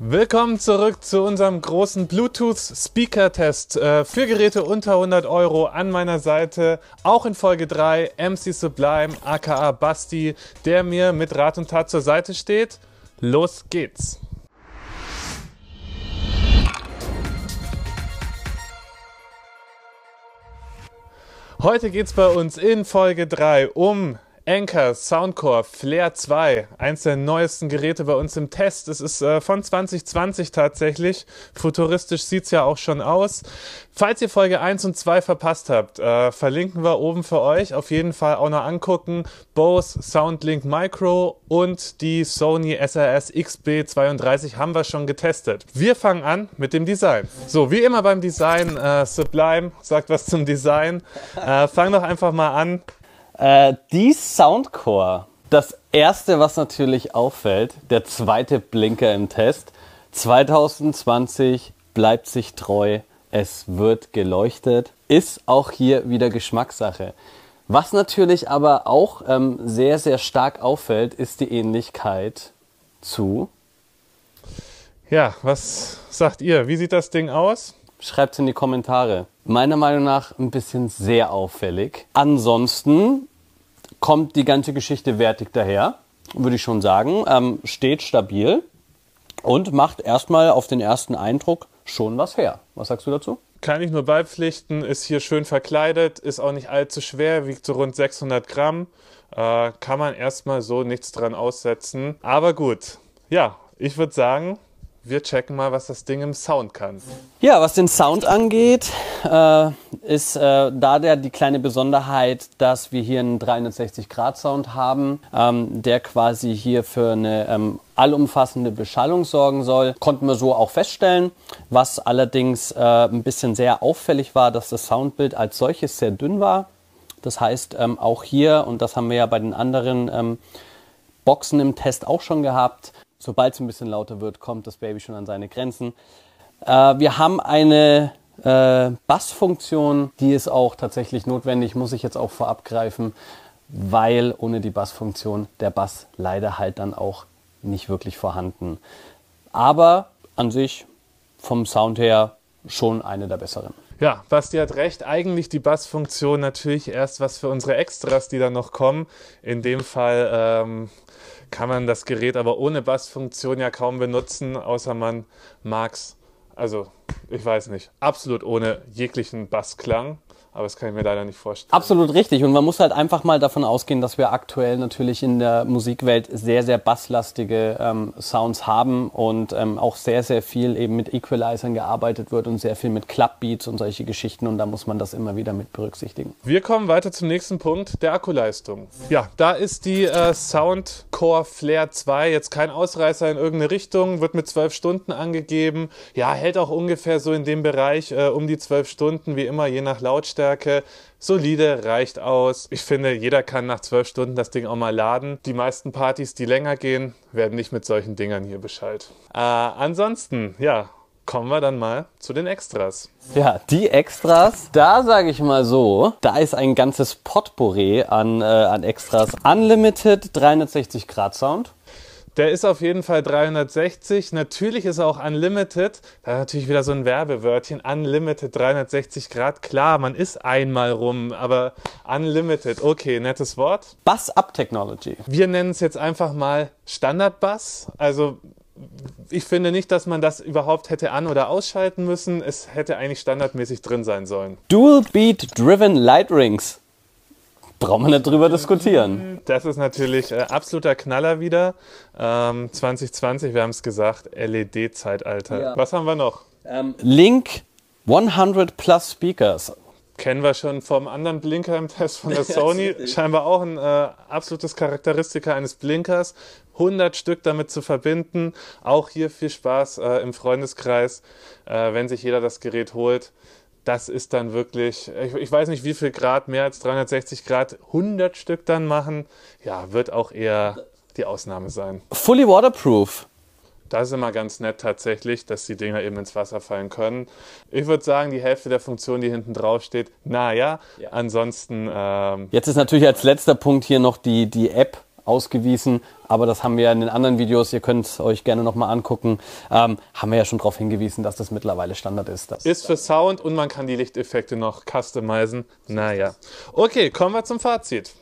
Willkommen zurück zu unserem großen Bluetooth-Speaker-Test äh, für Geräte unter 100 Euro. An meiner Seite, auch in Folge 3, MC Sublime, aka Basti, der mir mit Rat und Tat zur Seite steht. Los geht's! Heute geht's bei uns in Folge 3 um Anker Soundcore Flair 2, eins der neuesten Geräte bei uns im Test. Es ist äh, von 2020 tatsächlich. Futuristisch sieht es ja auch schon aus. Falls ihr Folge 1 und 2 verpasst habt, äh, verlinken wir oben für euch. Auf jeden Fall auch noch angucken. Bose Soundlink Micro und die Sony SRS XB32 haben wir schon getestet. Wir fangen an mit dem Design. So, wie immer beim Design, äh, Sublime sagt was zum Design. Äh, fang doch einfach mal an. Äh, die Soundcore. Das erste, was natürlich auffällt, der zweite Blinker im Test. 2020 bleibt sich treu. Es wird geleuchtet. Ist auch hier wieder Geschmackssache. Was natürlich aber auch ähm, sehr, sehr stark auffällt, ist die Ähnlichkeit zu. Ja, was sagt ihr? Wie sieht das Ding aus? Schreibt es in die Kommentare. Meiner Meinung nach ein bisschen sehr auffällig. Ansonsten kommt die ganze Geschichte wertig daher, würde ich schon sagen. Ähm, steht stabil und macht erstmal auf den ersten Eindruck schon was her. Was sagst du dazu? Kann ich nur beipflichten, ist hier schön verkleidet, ist auch nicht allzu schwer, wiegt so rund 600 Gramm. Äh, kann man erstmal so nichts dran aussetzen. Aber gut, ja, ich würde sagen, wir checken mal, was das Ding im Sound kann. Ja, was den Sound angeht, äh, ist äh, da der die kleine Besonderheit, dass wir hier einen 360-Grad-Sound haben, ähm, der quasi hier für eine ähm, allumfassende Beschallung sorgen soll. Konnten wir so auch feststellen. Was allerdings äh, ein bisschen sehr auffällig war, dass das Soundbild als solches sehr dünn war. Das heißt, ähm, auch hier, und das haben wir ja bei den anderen ähm, Boxen im Test auch schon gehabt, sobald es ein bisschen lauter wird, kommt das Baby schon an seine Grenzen. Äh, wir haben eine äh, Bassfunktion, die ist auch tatsächlich notwendig, muss ich jetzt auch vorab greifen, weil ohne die Bassfunktion der Bass leider halt dann auch nicht wirklich vorhanden. Aber an sich vom Sound her schon eine der besseren. Ja, Basti hat recht. Eigentlich die Bassfunktion natürlich erst was für unsere Extras, die dann noch kommen. In dem Fall ähm, kann man das Gerät aber ohne Bassfunktion ja kaum benutzen, außer man mag es. Also, ich weiß nicht, absolut ohne jeglichen Bassklang. Aber das kann ich mir leider nicht vorstellen. Absolut richtig. Und man muss halt einfach mal davon ausgehen, dass wir aktuell natürlich in der Musikwelt sehr, sehr basslastige ähm, Sounds haben und ähm, auch sehr, sehr viel eben mit Equalizern gearbeitet wird und sehr viel mit Clubbeats und solche Geschichten. Und da muss man das immer wieder mit berücksichtigen. Wir kommen weiter zum nächsten Punkt, der Akkuleistung. Ja, da ist die äh, Soundcore Flair 2 jetzt kein Ausreißer in irgendeine Richtung, wird mit 12 Stunden angegeben. Ja, hält auch ungefähr so in dem Bereich äh, um die 12 Stunden, wie immer, je nach Lautstärke. Lautstärke. Solide, reicht aus. Ich finde, jeder kann nach zwölf Stunden das Ding auch mal laden. Die meisten Partys, die länger gehen, werden nicht mit solchen Dingern hier Bescheid. Äh, ansonsten, ja, kommen wir dann mal zu den Extras. Ja, die Extras, da sage ich mal so, da ist ein ganzes Potpourri an, äh, an Extras. Unlimited 360 Grad Sound. Der ist auf jeden Fall 360. Natürlich ist er auch Unlimited. Da ist natürlich wieder so ein Werbewörtchen. Unlimited 360 Grad. Klar, man ist einmal rum, aber Unlimited. Okay, nettes Wort. Bus Up Technology. Wir nennen es jetzt einfach mal Standard Bass. Also ich finde nicht, dass man das überhaupt hätte an- oder ausschalten müssen. Es hätte eigentlich standardmäßig drin sein sollen. Dual Beat Driven Light Rings. Brauchen wir nicht drüber diskutieren. Das ist natürlich äh, absoluter Knaller wieder. Ähm, 2020, wir haben es gesagt, LED-Zeitalter. Ja. Was haben wir noch? Ähm, Link 100 Plus Speakers. Kennen wir schon vom anderen Blinker im Test von der Sony. Scheinbar auch ein äh, absolutes Charakteristika eines Blinkers. 100 Stück damit zu verbinden. Auch hier viel Spaß äh, im Freundeskreis, äh, wenn sich jeder das Gerät holt das ist dann wirklich, ich, ich, weiß nicht, wie viel Grad, mehr als 360 Grad, 100 Stück dann machen, ja, wird auch eher die Ausnahme sein. Fully waterproof. Das ist immer ganz nett tatsächlich, dass die Dinger eben ins Wasser fallen können. Ich würde sagen, die Hälfte der Funktion, die hinten drauf steht, naja, ja. ansonsten. Ähm Jetzt ist natürlich als letzter Punkt hier noch die, die App ausgewiesen, aber das haben wir ja in den anderen Videos, ihr könnt euch gerne nochmal angucken, ähm, haben wir ja schon darauf hingewiesen, dass das mittlerweile Standard ist. ist für Sound und man kann die Lichteffekte noch customizen. Naja. Okay, kommen wir zum Fazit.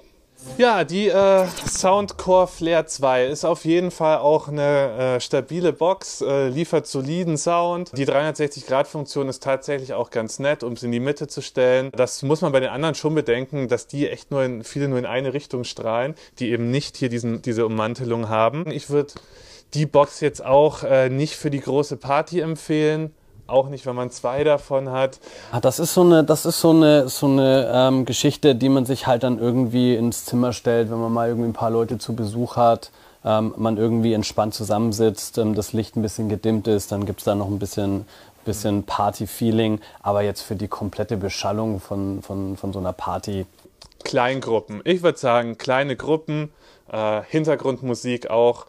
Ja, die äh, Soundcore Flair 2 ist auf jeden Fall auch eine äh, stabile Box, äh, liefert soliden Sound. Die 360-Grad-Funktion ist tatsächlich auch ganz nett, um es in die Mitte zu stellen. Das muss man bei den anderen schon bedenken, dass die echt nur in, viele nur in eine Richtung strahlen, die eben nicht hier diesen, diese Ummantelung haben. Ich würde die Box jetzt auch äh, nicht für die große Party empfehlen auch nicht, wenn man zwei davon hat. Ah, das ist so eine, das ist so eine, so eine ähm, Geschichte, die man sich halt dann irgendwie ins Zimmer stellt, wenn man mal irgendwie ein paar Leute zu Besuch hat, ähm, man irgendwie entspannt zusammensitzt, ähm, das Licht ein bisschen gedimmt ist, dann gibt es da noch ein bisschen, bisschen Party-Feeling, aber jetzt für die komplette Beschallung von, von, von so einer Party. Kleingruppen. Ich würde sagen, kleine Gruppen, äh, Hintergrundmusik auch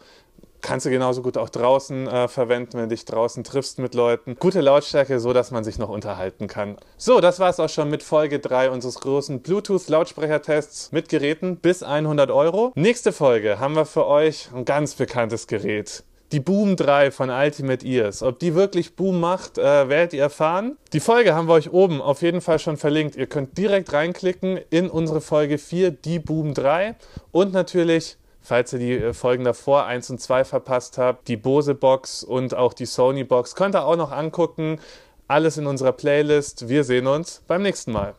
kannst du genauso gut auch draußen äh, verwenden, wenn du dich draußen triffst mit Leuten. Gute Lautstärke, so dass man sich noch unterhalten kann. So, das war es auch schon mit Folge 3 unseres großen Bluetooth-Lautsprechertests mit Geräten bis 100 Euro. Nächste Folge haben wir für euch ein ganz bekanntes Gerät. Die Boom 3 von Ultimate Ears. Ob die wirklich Boom macht, äh, werdet ihr erfahren. Die Folge haben wir euch oben auf jeden Fall schon verlinkt. Ihr könnt direkt reinklicken in unsere Folge 4, die Boom 3. Und natürlich Falls ihr die äh, Folgen davor 1 und 2 verpasst habt, die Bose Box und auch die Sony Box könnt ihr auch noch angucken. Alles in unserer Playlist. Wir sehen uns beim nächsten Mal.